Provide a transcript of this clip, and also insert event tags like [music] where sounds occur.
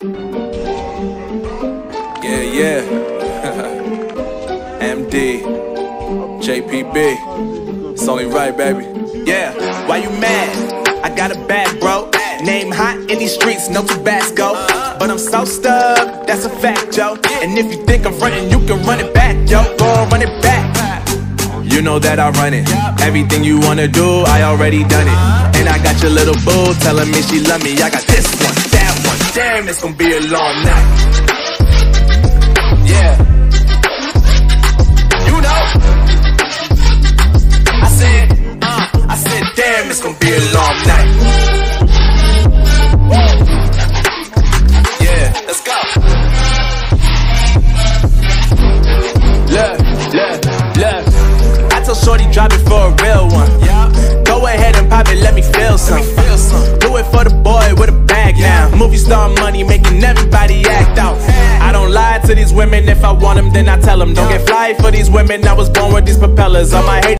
Yeah, yeah. [laughs] MD, JPB. It's only right, baby. Yeah, why you mad? I got a bag, bro. Name hot in these streets, no Tabasco. But I'm so stuck, that's a fact, yo. And if you think I'm running, you can run it back, yo. Go on, run it back. You know that I run it. Everything you wanna do, I already done it. And I got your little boo telling me she love me. I got this one. Damn, it's gonna be a long night. Yeah. You know. I said, uh, I said, damn, it's gonna be a long night. Yeah, let's go. Look, look, look. I told Shorty drop it for a real star money making everybody act out. I don't lie to these women. If I want them, then I tell them. Don't get fly for these women. I was born with these propellers. I might hate.